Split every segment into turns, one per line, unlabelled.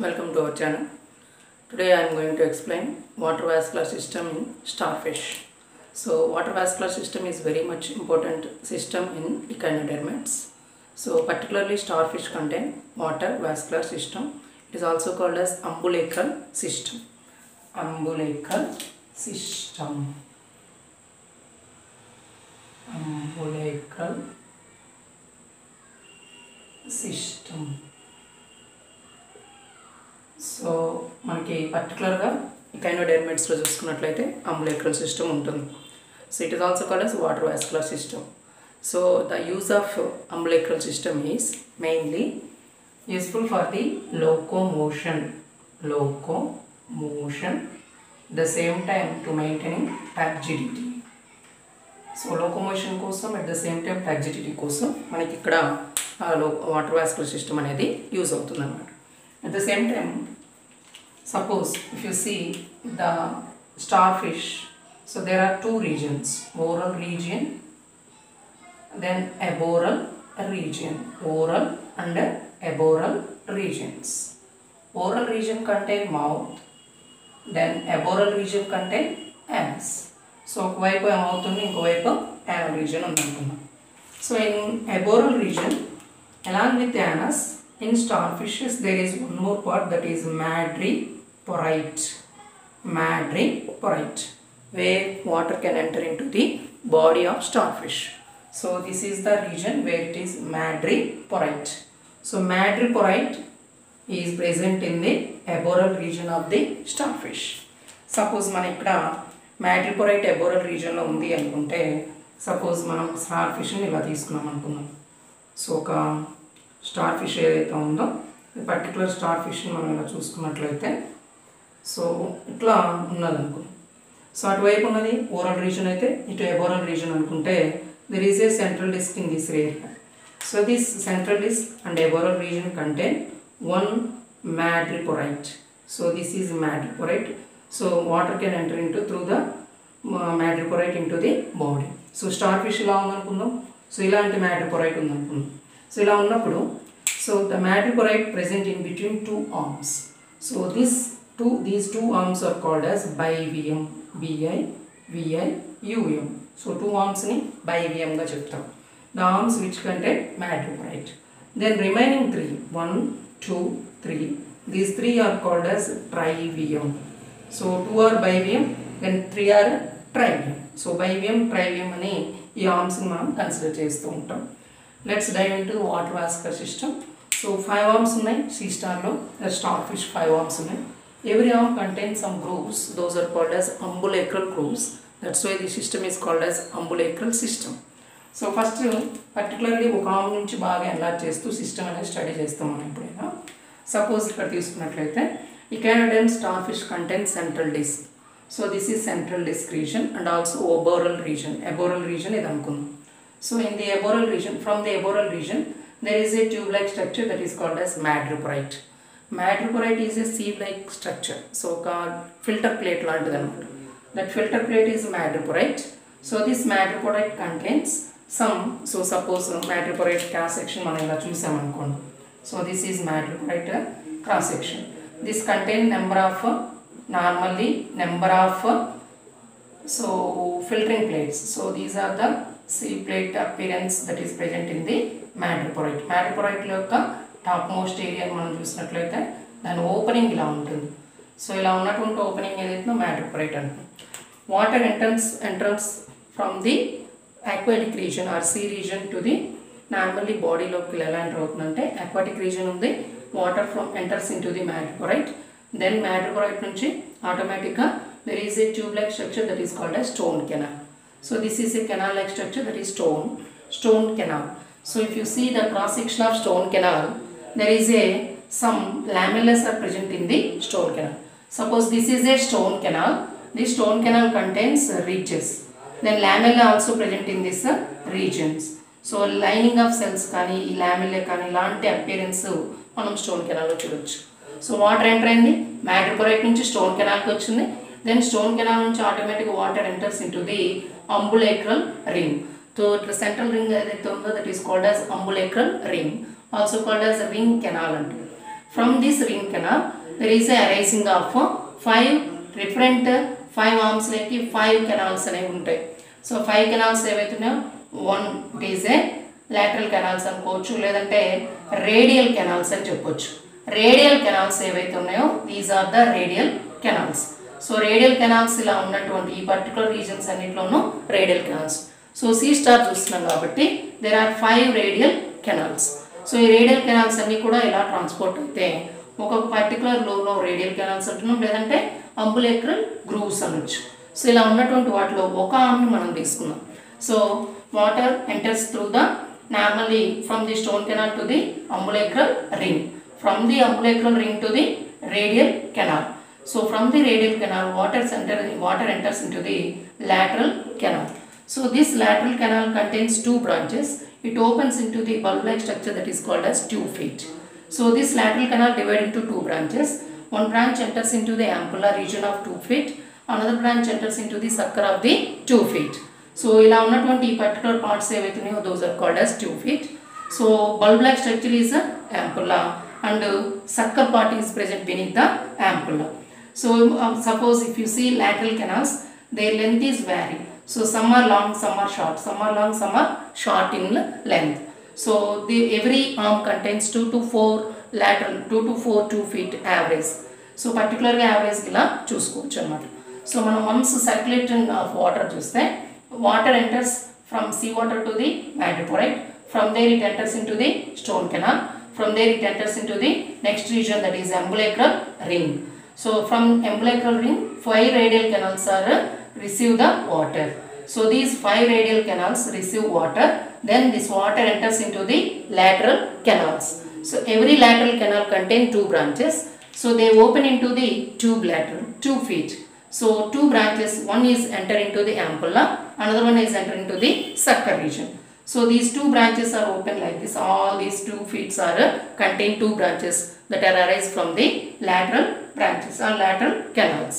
Welcome to our channel. Today I am going to explain water vascular system in starfish. So water vascular system is very much important system in echinoderms. So particularly starfish contain water vascular system. It is also called as umbilical system. Umbilical system. Umbilical system. So మనకి పర్టికులర్గా కైనోడైర్మెట్స్లో చూసుకున్నట్లయితే ambulacral system ఉంటుంది. So it is also called as water vascular system so the use of ambulacral system is mainly useful for the locomotion locomotion the same time to maintaining turgidity so locomotion కోసం at the same time turgidity కోసం మనకి ఇక్కడ water vascular system అనేది use అవుతుంది అనమాట at the same time suppose if you see the starfish so there are two regions oral region then aboral region oral and aboral regions oral region contain mouth then aboral region contain anus so ఒకవైపు ఏమవుతుంది ఇంకోవైపు anal region ఉంది అనుకున్నాం so in aboral region along with anus in starfishes there is one more part that is madreporite madreporite where water can enter into the body of starfish so this is the region where it is madreporite so madreporite is present in the aboral region of the starfish suppose మన ఇక్కడ మ్యాట్రిపోరైట్ ఎబోరల్ రీజన్లో ఉంది అనుకుంటే suppose మనం star ఫిష్ని ఇలా తీసుకున్నాం అనుకున్నాం so ఒక star fish ఏదైతే ఉందో ఈ పర్టికులర్ స్టార్ ఫిష్ని మనం ఇలా చూసుకున్నట్లయితే. సో ఇట్లా ఉన్నదనుకో. సో అటువైపు ఉన్నది ఓరల్ రీజన్ అయితే ఇటు ఎబోరల్ రీజన్ అనుకుంటే there is a central disc in this area so this central disc and aboral region కంటే one madreporite so this is madreporite so water can enter into through the uh, madreporite into the body. So starfish ఇలా ఉందనుకుందాం? So ఇలాంటి madreporite ఉందనుకుందాం. So ఇలా ఉన్నప్పుడు so the madreporite present in between two arms so this two these two arms are called as bivium B I V I U M so two ఆర్మ్స్ని బైవిఎంగా చెప్తాం. The arms which కంటే madreporite then remaining three one two three these three are called as trivium so two are bivium then three are trivium so bivium trivium అని ఈ ఆర్మ్స్ని మనం consider చేస్తూ ఉంటాం. Let's dive into water vascular system so five arms ఉన్నాయి sea స్టార్లో starfish five arms ఉన్నాయి. Every arm contain some grooves those are called as ambulacral grooves that's why the system is called as ambulacral system so first particularly ఒక arm నుంచి బాగా enlarge చేస్తూ system అనేది study చేస్తాం మనం ఎప్పుడైనా. Suppose ఇక్కడ తీసుకున్నట్లయితే ఈ కెనడన్ starfish contain central disc so this is central disc region and also aboral region aboral region ఇది అనుకుందాం. So in the aboral region, from the aboral region, there is a tube-like structure that is called as madreporite. Madreporite is a sieve-like structure. So called filter plate That filter plate is madreporite. So this madreporite contains some, so suppose uh, madreporite cross section So this is madreporite uh, cross section. This contains number of, uh, normally number of, so filtering plates. So these are the sieve plate appearance that is present in the madreporite. మ్యాట్రపొరైట్లో యొక్క top most area మనం చూసినట్లయితే దాని opening ఇలా ఉంటుంది. So ఇలా ఉన్నటువంటి opening ఏదైతే madreporite అంటున్నాం water entrance entrance from the aquatic region or sea region to the normally బాడీలోకి ఎలాంటివి అవుతుందంటే అక్వాటిక్ రీజన్ ఉంది water from enters into the madreporite. Then madreporite నుంచి ఆటోమేటిక్గా very easy tube like structure that is called a stone canal so this is a canal like structure that is stone stone canal so if you see the cross section of stone canal there is a some lamellars are present in the stone canal suppose this is a stone canal this stone canal contains ridges then lamella also present in this uh, regions so lining of cells కానీ ఈ lamellae కానీ ఇలాంటి appearance మనం stone కెనాల్లో చూడొచ్చు so water enter అయింది మ్యాట్రిపోరైట్ నుంచి stone కెనాల్కి వచ్చింది దెన్ స్టోన్ కెనాల్ నుంచి automatic water enters into the ambulacral ring so ఇట్లా సెంట్రల్ రింగ్ ఏదైతే ఉందో that is called as ambulacral ring also called as ring canal అంటారు from this ring canal there is a arising five five five five arms five canals అనేవి ఉంటాయి. So five canals ఏవైతున్నాయో? One is a lateral canals అనుకోవచ్చు లేదంటే radial canals అని చెప్పొచ్చు. Radial canals ఏవైతే ఉన్నాయో these are the radial canals so radial canals ఇలా ఉన్నటువంటి ఈ పర్టికులర్ రీజన్స్ అన్నింటిలోనూ radial canals so sea star చూస్తున్నాం కాబట్టి there are five radial canals so ఈ రేడియల్ కెనాల్స్ అన్నీ కూడా ఇలా ట్రాన్స్పోర్ట్ అయితే ఒక పర్టికులర్ లోలో రేడియల్ కెనాల్స్ అంటున్నాం లేదంటే అంబులేక్రల్ గ్రూవ్స్ అనొచ్చు. సో ఇలా ఉన్నటువంటి వాటిలో ఒక ఆమ్ని మనం తీసుకున్నాం so water enters through the normally from the stone canal to the ambulacral ring from the ambulacral ring to the radial canal so from the radial canal water centre water enters into the lateral canal so this lateral canal contains two branches it opens into the bulb like structure that is called as tube feet so this lateral canal divided into two branches one branch enters into the ampulla region of tube feet another branch enters into the sucker of the tube feet so ఇలా ఉన్నటువంటి ఈ particular parts ఏవైతున్నాయో those are called as tube feet so bulb like structure is a ampulla and sucker part is present beneath the ampulla so uh, suppose if you see lateral canals their length is vary so some are long some are short some are long some are short in length so the every arm contains 2 to 4 lateral 2 to 4 2 feet average so పర్టికులర్గా average ఇలా చూసుకోవచ్చు అనమాట so మనం once circulation of water చూస్తే water enters from sea water to the madreporite from there it enters in to the stone canal from there it enters in to the next region that is ambulacral ring So from umbilical ring, five radial canals are uh, receive the water. So these five radial canals receive water. Then this water enters into the lateral canals. So every lateral canal contain two branches. So they open into the tube lateral, two feet. So two branches, one is enter into the ampulla, another one is enter into the sucker region. So these two branches are open like this. All these two feet are uh, contain two branches that are arise from the lateral branches or lateral canals.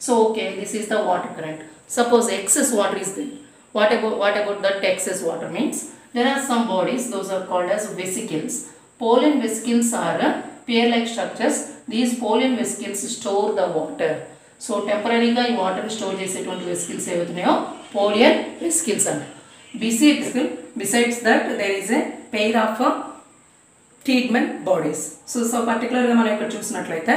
So okay, this is the water current. Suppose excess water is there. What about what about that excess water means? There are some bodies, those are called as vesicles. Pollen vesicles are uh, pear-like structures. These pollen vesicles store the water. So టెంపరీగా ఈ వాటర్ని store చేసేటువంటి vesicles ఏవైతున్నాయో foliar vesicles అంట besides besides that there is a pair of treatment bodies so so పర్టికులర్గా మనం ఇక్కడ చూసినట్లయితే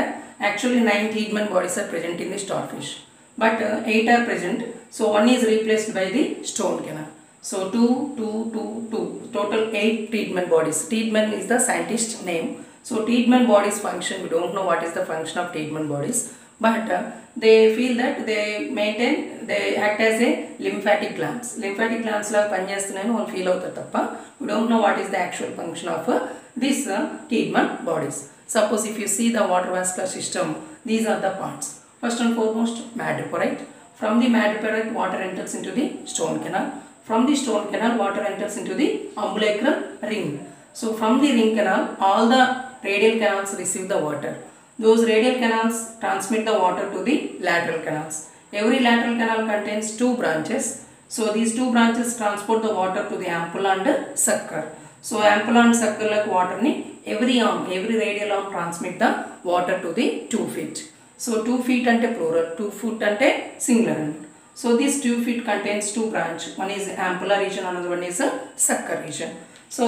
actually nine treatment bodies are present in the starfish but eight are present so one is replaced by the stone canal so two two two two total eight treatment bodies treatment is the scientist name so treatment bodies function we don't know what is the function of treatment bodies but uh, they feel that they maintain they act as a lymphatic glands lymphatic glands లాగా పనిచేస్తున్నాయని వాళ్ళు feel అవుతారు తప్ప we don't know what is the actual function of uh, this are treatment bodies. Suppose if you see the water vascular system these are the parts. First and foremost madreporite from the madreporite water enters into the stone canal. From the stone canal water enters into the umbilical ring. So from the ring canal all the radial canals receive the water. Those radial canals transmit the water to the lateral canals. Every lateral canal contains two branches. So these two branches transport the water to the ampulla and sucker so యాంపులాన్ సర్కిల్లోకి వాటర్ని every arm every radial arm transmit the water to the tube feet so tube feet అంటే plural two foot అంటే singular and so these tube feet contains two branch one is ampulla region another one is sucker region so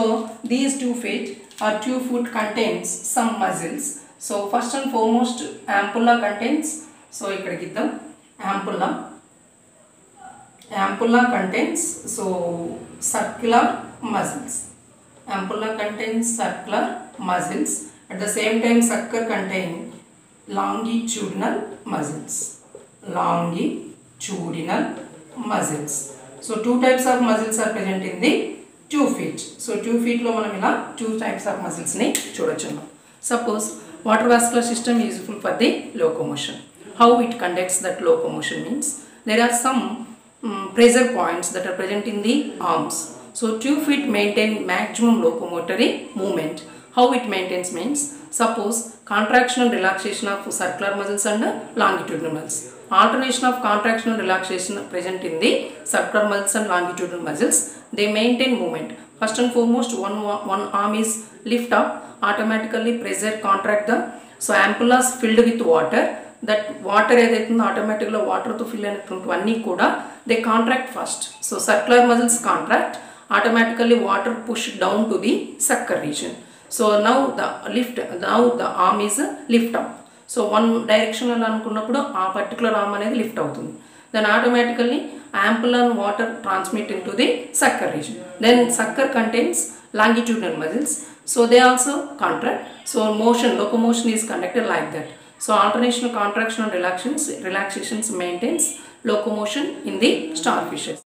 these tube feet are tube foot contains some muscles so first and foremost ampulla contents so ఇక్కడికి ఇద్దాం ampulla ampulla contents so circular muscles ampulla contains circular muscles at the same time sucker contain longitudinal muscles longitudinal muscles so two types of muscles are present in the two feet so two feet లో మనం ఇలా two types of muscles ని చూడొచ్చు suppose water vascular system is useful for the locomotion how it conducts that locomotion means there are some mm, pressure points that are present in the arms so two feet maintain maximum locomotory movement how it maintains means suppose contraction and relaxation of circular muscles and longitudinal muscles alternation of contraction and relaxation present in the circular muscles and longitudinal muscles they maintain movement First and foremost, one, one arm is lift up, automatically pressure contract the, so ampulla is filled with water, water ఏదైతుందో ఆటోమేటిక్గా వాటర్తో fill అయినటువంటివన్నీ కూడా they contract first so circular muscles contract automatically water push down to the sucker region. So now the lift, now the arm is lift up. So one డైరెక్షన్లో అనుకున్నప్పుడు ఆ particular arm అనేది lift అవుతుంది then automatically ampulla and water transmit into the sucker region then sucker contains longitude muscles so they also contract so motion locomotion is conducted like that so alternation contraction and relaxations relaxations maintains locomotion in the starfishes